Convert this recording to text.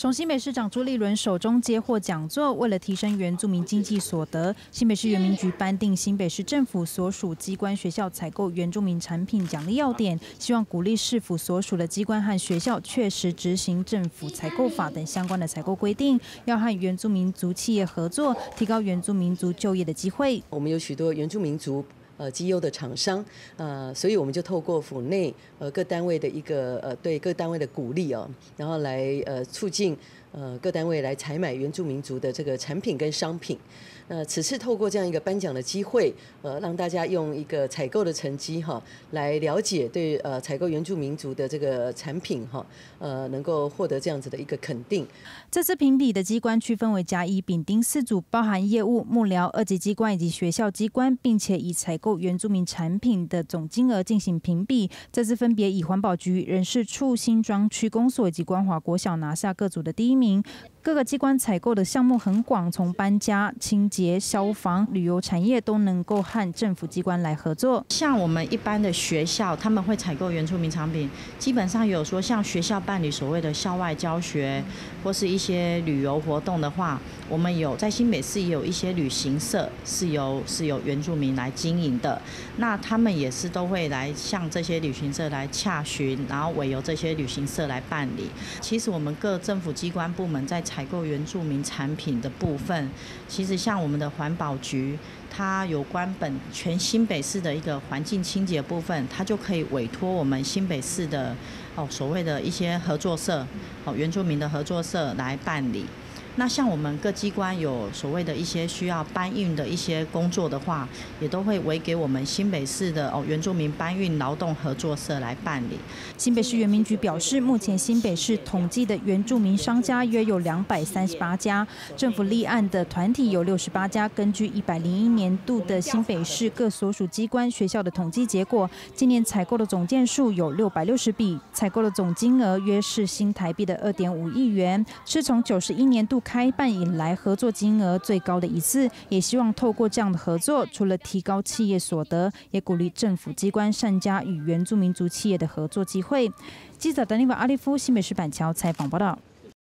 从新北市长朱立伦手中接获讲座，为了提升原住民经济所得，新北市原民局颁定新北市政府所属机关学校采购原住民产品奖励要点，希望鼓励市府所属的机关和学校确实执行政府采购法等相关的采购规定，要和原住民族企业合作，提高原住民族就业的机会。我们有许多原住民族。呃，绩优的厂商，呃，所以我们就透过府内呃各单位的一个呃对各单位的鼓励哦，然后来呃促进呃各单位来采买原住民族的这个产品跟商品。那此次透过这样一个颁奖的机会，呃，让大家用一个采购的成绩哈，来了解对呃采购原住民族的这个产品哈，呃，能够获得这样子的一个肯定。这次评比的机关区分为甲、乙、丙、丁四组，包含业务、幕僚、二级机关以及学校机关，并且以采购原住民产品的总金额进行评比。这次分别以环保局、人事处、新庄区公所以及光华国小拿下各组的第一名。各个机关采购的项目很广，从搬家、清洁、消防、旅游产业都能够和政府机关来合作。像我们一般的学校，他们会采购原住民产品，基本上有说像学校办理所谓的校外教学或是一些旅游活动的话，我们有在新北市也有一些旅行社是由是由原住民来经营的，那他们也是都会来向这些旅行社来洽询，然后委由这些旅行社来办理。其实我们各政府机关部门在采购原住民产品的部分，其实像我们的环保局，它有关本全新北市的一个环境清洁部分，它就可以委托我们新北市的哦所谓的一些合作社，哦原住民的合作社来办理。那像我们各机关有所谓的一些需要搬运的一些工作的话，也都会委给我们新北市的哦原住民搬运劳动合作社来办理。新北市原民局表示，目前新北市统计的原住民商家约有两百三十八家，政府立案的团体有六十八家。根据一百零一年度的新北市各所属机关学校的统计结果，今年采购的总件数有六百六十笔，采购的总金额约是新台币的二点五亿元，是从九十一年度。开办以来，合作金额最高的一次，也希望透过这样的合作，除了提高企业所得，也鼓励政府机关善加与原住民族企业的合作机会。记者丹尼瓦阿利夫新北市板桥采访报道。